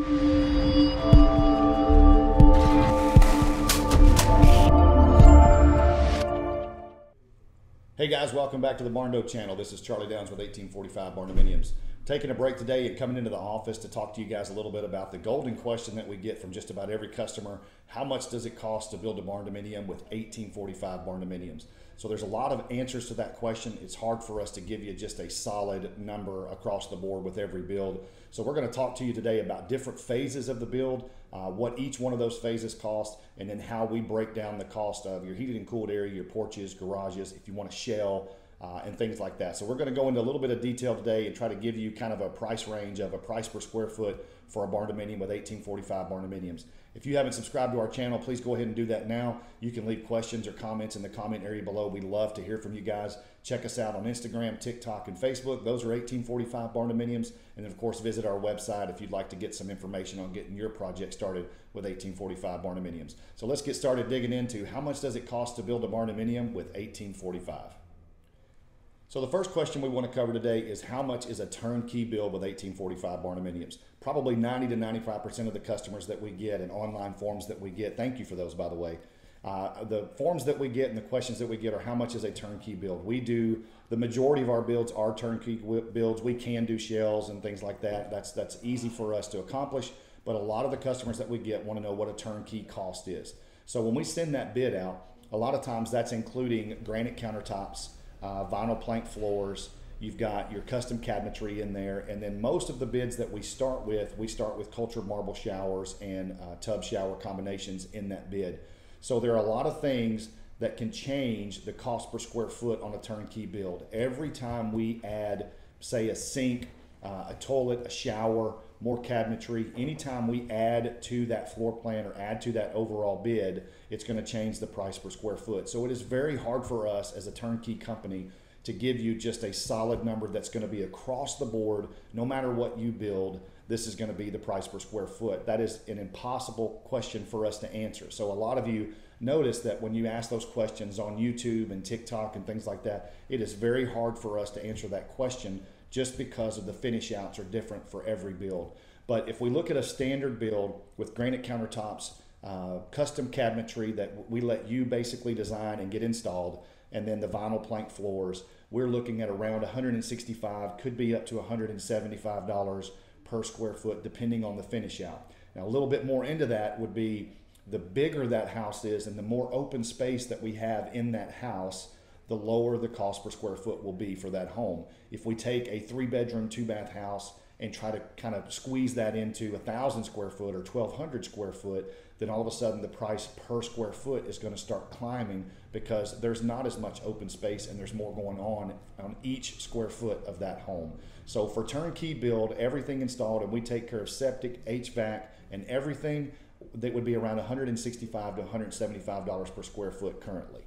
Hey guys, welcome back to the Barndo channel. This is Charlie Downs with 1845 Barndominiums. Taking a break today and coming into the office to talk to you guys a little bit about the golden question that we get from just about every customer. How much does it cost to build a barndominium with 1845 barndominiums? So there's a lot of answers to that question. It's hard for us to give you just a solid number across the board with every build. So we're going to talk to you today about different phases of the build, uh, what each one of those phases cost, and then how we break down the cost of your heated and cooled area, your porches, garages, if you want a shell, uh, and things like that. So we're going to go into a little bit of detail today and try to give you kind of a price range of a price per square foot for a barndominium with 1845 barndominiums. If you haven't subscribed to our channel, please go ahead and do that now. You can leave questions or comments in the comment area below. We love to hear from you guys. Check us out on Instagram, TikTok, and Facebook. Those are 1845 barndominiums. And then, of course, visit our website if you'd like to get some information on getting your project started with 1845 barndominiums. So let's get started digging into how much does it cost to build a barndominium with 1845. So the first question we want to cover today is how much is a turnkey build with 1845 barndominiums? Probably 90 to 95% of the customers that we get and online forms that we get, thank you for those by the way, uh, the forms that we get and the questions that we get are how much is a turnkey build? We do, the majority of our builds are turnkey builds. We can do shells and things like that. That's, that's easy for us to accomplish, but a lot of the customers that we get want to know what a turnkey cost is. So when we send that bid out, a lot of times that's including granite countertops, uh, vinyl plank floors. You've got your custom cabinetry in there, and then most of the bids that we start with, we start with cultured marble showers and uh, tub shower combinations in that bid. So there are a lot of things that can change the cost per square foot on a turnkey build. Every time we add, say, a sink, uh, a toilet, a shower, more cabinetry. Anytime we add to that floor plan or add to that overall bid, it's going to change the price per square foot. So it is very hard for us as a turnkey company to give you just a solid number that's going to be across the board, no matter what you build. This is going to be the price per square foot. That is an impossible question for us to answer. So, a lot of you notice that when you ask those questions on YouTube and TikTok and things like that, it is very hard for us to answer that question just because of the finish outs are different for every build. But if we look at a standard build with granite countertops, uh, custom cabinetry that we let you basically design and get installed, and then the vinyl plank floors, we're looking at around 165, could be up to 175 dollars per square foot, depending on the finish out. Now, a little bit more into that would be the bigger that house is and the more open space that we have in that house, the lower the cost per square foot will be for that home. If we take a three bedroom, two bath house and try to kind of squeeze that into a thousand square foot or 1200 square foot, then all of a sudden the price per square foot is going to start climbing because there's not as much open space and there's more going on on each square foot of that home. So for turnkey build, everything installed and we take care of septic, HVAC, and everything that would be around 165 to 175 dollars per square foot currently.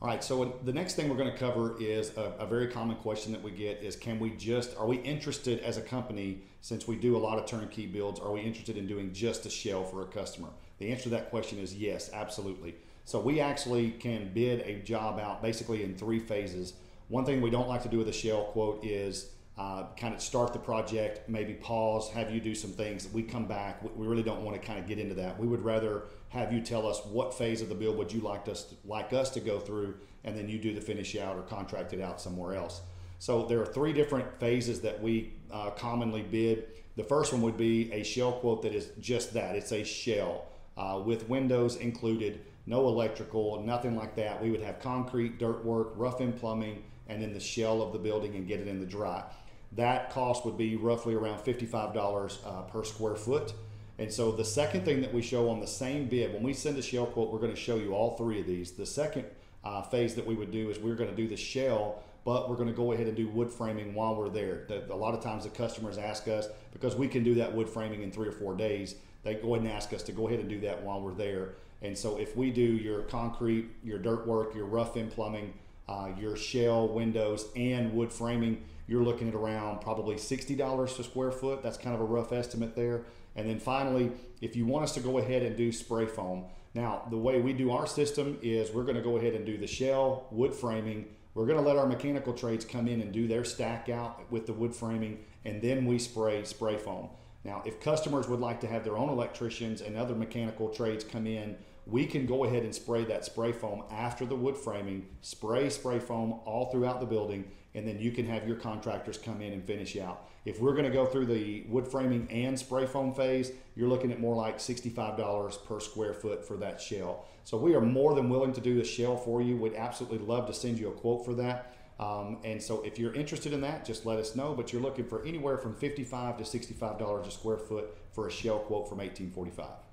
All right, so the next thing we're going to cover is a, a, very common question that we get is can we just, are we interested as a company, since we do a lot of turnkey builds, are we interested in doing just a shell for a customer? The answer to that question is yes, absolutely. So we actually can bid a job out basically in three phases. One thing we don't like to do with a shell quote is uh, kind of start the project, maybe pause, have you do some things. We come back. We really don't want to kind of get into that. We would rather have you tell us what phase of the build would you like us to, like us to go through, and then you do the finish out or contract it out somewhere else. So there are three different phases that we uh, commonly bid. The first one would be a shell quote that is just that. It's a shell uh, with windows included, no electrical, nothing like that. We would have concrete, dirt work, rough in plumbing, and then the shell of the building and get it in the dry that cost would be roughly around $55 uh, per square foot. And so the second thing that we show on the same bid, when we send a shell quote, we're going to show you all three of these. The second uh, phase that we would do is we're going to do the shell, but we're going to go ahead and do wood framing while we're there. The, a lot of times the customers ask us, because we can do that wood framing in three or four days, they go ahead and ask us to go ahead and do that while we're there. And so if we do your concrete, your dirt work, your rough in plumbing, uh, your shell, windows, and wood framing, you're looking at around probably $60 per square foot. That's kind of a rough estimate there. And then finally, if you want us to go ahead and do spray foam, now the way we do our system is we're going to go ahead and do the shell, wood framing. We're going to let our mechanical trades come in and do their stack out with the wood framing, and then we spray spray foam. Now, if customers would like to have their own electricians and other mechanical trades come in, we can go ahead and spray that spray foam after the wood framing, spray spray foam all throughout the building, and then you can have your contractors come in and finish out. If we're gonna go through the wood framing and spray foam phase, you're looking at more like $65 per square foot for that shell. So we are more than willing to do the shell for you. We'd absolutely love to send you a quote for that. Um, and so if you're interested in that, just let us know. But you're looking for anywhere from 55 to $65 a square foot for a shell quote from 1845.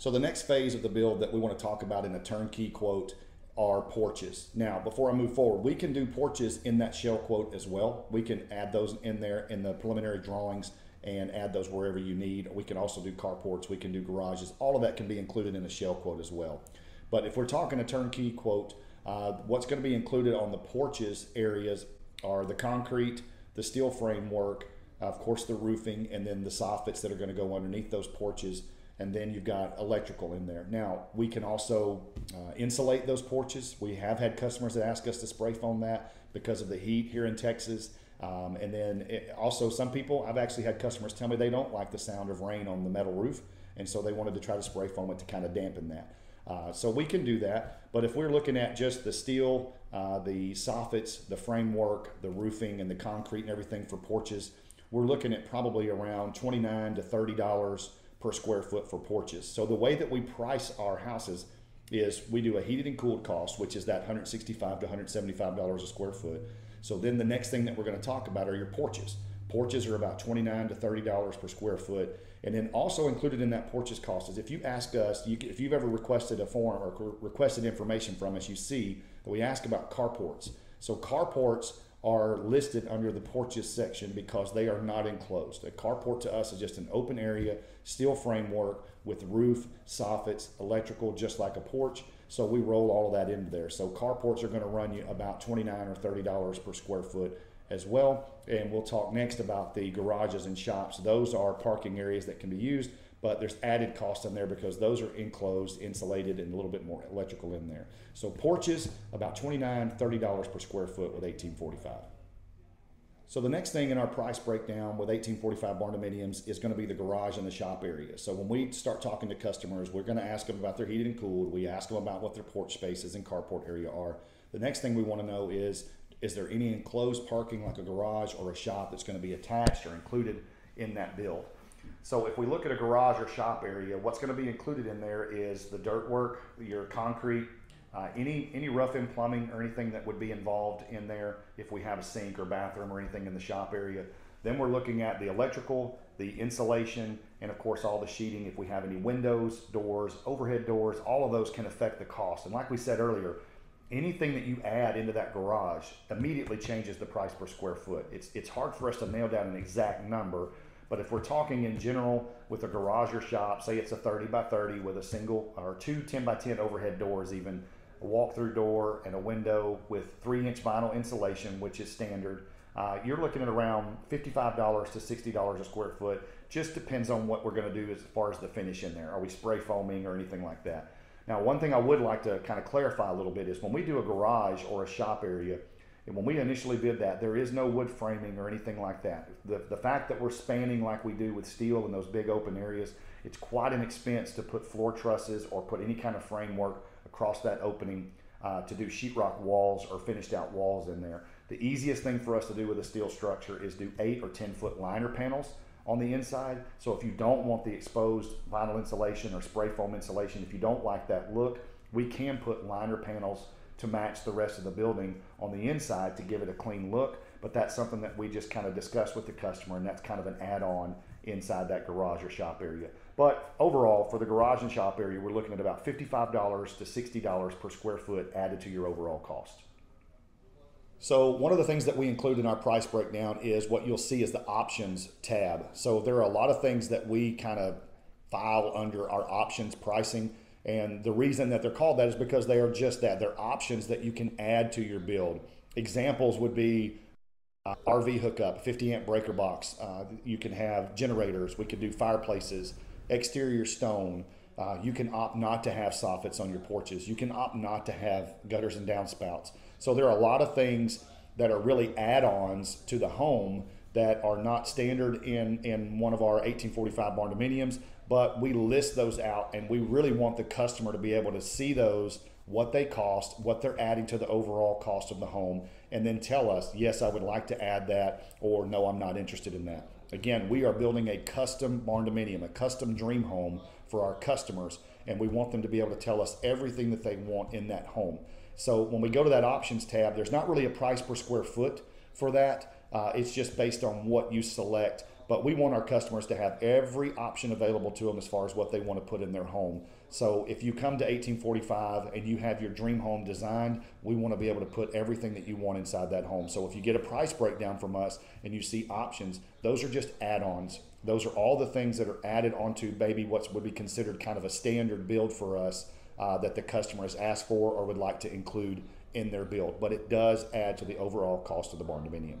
So the next phase of the build that we want to talk about in a turnkey quote are porches. Now, before I move forward, we can do porches in that shell quote as well. We can add those in there in the preliminary drawings and add those wherever you need. We can also do carports, we can do garages. All of that can be included in a shell quote as well. But if we're talking a turnkey quote, uh, what's going to be included on the porches areas are the concrete, the steel framework, of course the roofing, and then the soffits that are going to go underneath those porches and then you've got electrical in there. Now, we can also uh, insulate those porches. We have had customers that ask us to spray foam that because of the heat here in Texas. Um, and then it, also, some people, I've actually had customers tell me they don't like the sound of rain on the metal roof, and so they wanted to try to spray foam it to kind of dampen that. Uh, so we can do that, but if we're looking at just the steel, uh, the soffits, the framework, the roofing, and the concrete and everything for porches, we're looking at probably around 29 to 30 dollars per square foot for porches. So the way that we price our houses is we do a heated and cooled cost, which is that 165 to 175 dollars a square foot. So then the next thing that we're going to talk about are your porches. Porches are about 29 to 30 dollars per square foot, and then also included in that porches cost is if you ask us, you, if you've ever requested a form or requested information from us, you see that we ask about carports. So carports are listed under the porches section because they are not enclosed. A carport to us is just an open area, steel framework with roof, soffits, electrical, just like a porch. So we roll all of that into there. So carports are going to run you about 29 or $30 per square foot as well. And we'll talk next about the garages and shops. Those are parking areas that can be used but there's added cost in there because those are enclosed, insulated, and a little bit more electrical in there. So porches, about $29, $30 per square foot with 1845. So the next thing in our price breakdown with 1845 barndominiums is going to be the garage and the shop area. So when we start talking to customers, we're going to ask them about their heated and cooled. We ask them about what their porch spaces and carport area are. The next thing we want to know is, is there any enclosed parking like a garage or a shop that's going to be attached or included in that build? So if we look at a garage or shop area, what's going to be included in there is the dirt work, your concrete, uh, any any rough in plumbing or anything that would be involved in there if we have a sink or bathroom or anything in the shop area. Then we're looking at the electrical, the insulation, and of course all the sheeting. If we have any windows, doors, overhead doors, all of those can affect the cost. And like we said earlier, anything that you add into that garage immediately changes the price per square foot. It's it's hard for us to nail down an exact number but if we're talking in general with a garage or shop, say it's a 30 by 30 with a single or two 10 by 10 overhead doors, even a walk-through door and a window with three inch vinyl insulation, which is standard, uh, you're looking at around $55 to $60 a square foot. Just depends on what we're going to do as far as the finish in there. Are we spray foaming or anything like that? Now, one thing I would like to kind of clarify a little bit is when we do a garage or a shop area, and when we initially bid that, there is no wood framing or anything like that. The, the fact that we're spanning like we do with steel in those big open areas, it's quite an expense to put floor trusses or put any kind of framework across that opening uh, to do sheetrock walls or finished out walls in there. The easiest thing for us to do with a steel structure is do eight or 10 foot liner panels on the inside. So if you don't want the exposed vinyl insulation or spray foam insulation, if you don't like that look, we can put liner panels to match the rest of the building on the inside to give it a clean look. But that's something that we just kind of discuss with the customer, and that's kind of an add on inside that garage or shop area. But overall, for the garage and shop area, we're looking at about $55 to $60 per square foot added to your overall cost. So one of the things that we include in our price breakdown is what you'll see is the options tab. So there are a lot of things that we kind of file under our options pricing. And the reason that they're called that is because they are just that. They're options that you can add to your build. Examples would be uh, RV hookup, 50 amp breaker box. Uh, you can have generators. We could do fireplaces, exterior stone. Uh, you can opt not to have soffits on your porches. You can opt not to have gutters and downspouts. So there are a lot of things that are really add-ons to the home that are not standard in, in one of our 1845 barndominiums, but we list those out and we really want the customer to be able to see those, what they cost, what they're adding to the overall cost of the home, and then tell us, yes, I would like to add that, or no, I'm not interested in that. Again, we are building a custom barndominium, a custom dream home for our customers, and we want them to be able to tell us everything that they want in that home. So when we go to that options tab, there's not really a price per square foot for that. Uh, it's just based on what you select. But we want our customers to have every option available to them as far as what they want to put in their home. So if you come to 1845 and you have your dream home designed, we want to be able to put everything that you want inside that home. So if you get a price breakdown from us and you see options, those are just add-ons. Those are all the things that are added onto maybe what would be considered kind of a standard build for us uh, that the customer has asked for or would like to include in their build. But it does add to the overall cost of the barndominium.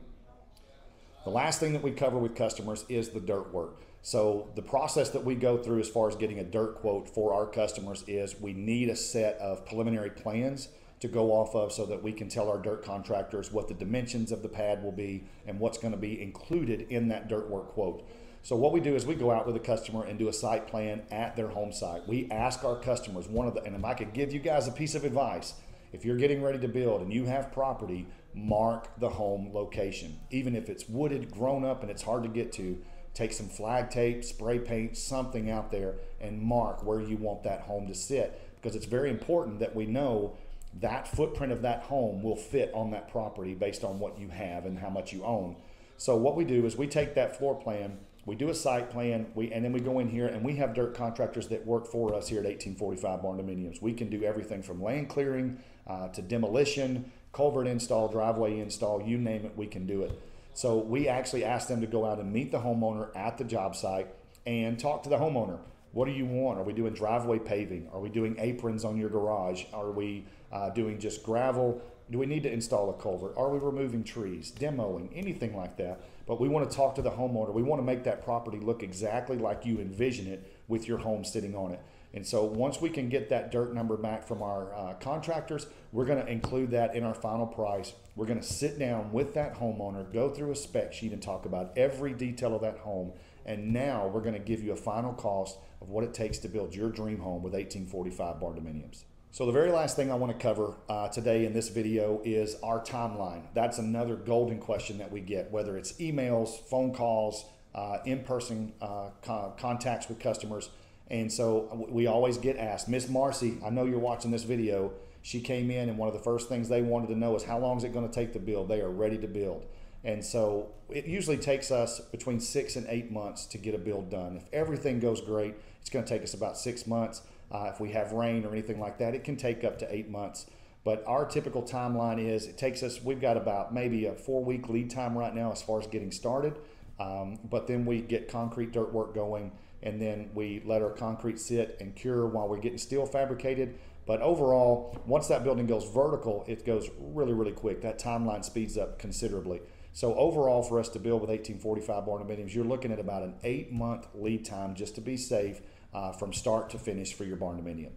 The last thing that we cover with customers is the dirt work. So the process that we go through as far as getting a dirt quote for our customers is we need a set of preliminary plans to go off of so that we can tell our dirt contractors what the dimensions of the pad will be and what's going to be included in that dirt work quote. So what we do is we go out with a customer and do a site plan at their home site. We ask our customers one of the and if I could give you guys a piece of advice, if you're getting ready to build and you have property, mark the home location. Even if it's wooded, grown up, and it's hard to get to, take some flag tape, spray paint, something out there, and mark where you want that home to sit. Because it's very important that we know that footprint of that home will fit on that property based on what you have and how much you own. So what we do is we take that floor plan, we do a site plan, we and then we go in here and we have dirt contractors that work for us here at 1845 Barndominiums. We can do everything from land clearing uh, to demolition, culvert install, driveway install, you name it, we can do it. So we actually asked them to go out and meet the homeowner at the job site and talk to the homeowner. What do you want? Are we doing driveway paving? Are we doing aprons on your garage? Are we uh, doing just gravel? Do we need to install a culvert? Are we removing trees, demoing, anything like that? But we want to talk to the homeowner. We want to make that property look exactly like you envision it with your home sitting on it. And so once we can get that dirt number back from our uh, contractors, we're going to include that in our final price. We're going to sit down with that homeowner, go through a spec sheet, and talk about every detail of that home. And now we're going to give you a final cost of what it takes to build your dream home with 1845 barndominiums. So the very last thing I want to cover uh, today in this video is our timeline. That's another golden question that we get, whether it's emails, phone calls, uh, in-person uh, contacts with customers. And so we always get asked, Miss Marcy, I know you're watching this video. She came in, and one of the first things they wanted to know is how long is it going to take to build? They are ready to build. And so it usually takes us between six and eight months to get a build done. If everything goes great, it's going to take us about six months. Uh, if we have rain or anything like that, it can take up to eight months. But our typical timeline is it takes us, we've got about maybe a four week lead time right now as far as getting started. Um, but then we get concrete dirt work going and then we let our concrete sit and cure while we're getting steel fabricated. But overall, once that building goes vertical, it goes really, really quick. That timeline speeds up considerably. So overall, for us to build with 1845 barndominiums, you're looking at about an eight-month lead time just to be safe uh, from start to finish for your barndominium.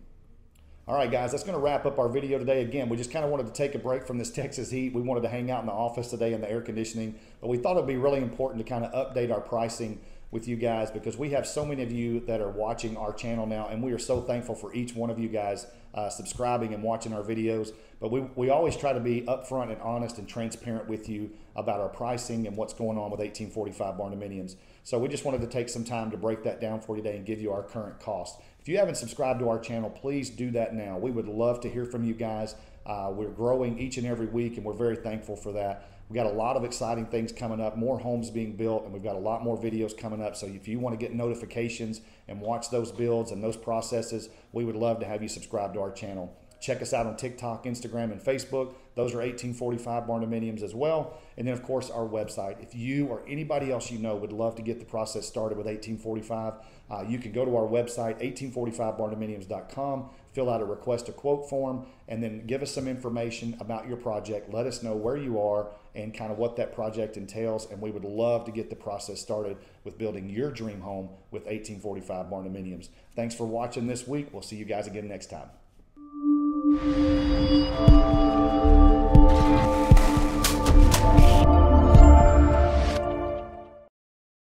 All right, guys, that's going to wrap up our video today. Again, we just kind of wanted to take a break from this Texas heat. We wanted to hang out in the office today in the air conditioning, but we thought it would be really important to kind of update our pricing with you guys because we have so many of you that are watching our channel now, and we are so thankful for each one of you guys uh, subscribing and watching our videos. But we, we always try to be upfront and honest and transparent with you about our pricing and what's going on with 1845 barndominiums. So we just wanted to take some time to break that down for you today and give you our current cost. If you haven't subscribed to our channel, please do that now. We would love to hear from you guys. Uh, we're growing each and every week, and we're very thankful for that. We've got a lot of exciting things coming up, more homes being built, and we've got a lot more videos coming up. So if you want to get notifications and watch those builds and those processes, we would love to have you subscribe to our channel. Check us out on TikTok, Instagram, and Facebook. Those are 1845 barndominiums as well. And then, of course, our website. If you or anybody else you know would love to get the process started with 1845, uh, you can go to our website, 1845barndominiums.com, fill out a request a quote form, and then give us some information about your project. Let us know where you are and kind of what that project entails. And we would love to get the process started with building your dream home with 1845 barndominiums. Thanks for watching this week. We'll see you guys again next time. Música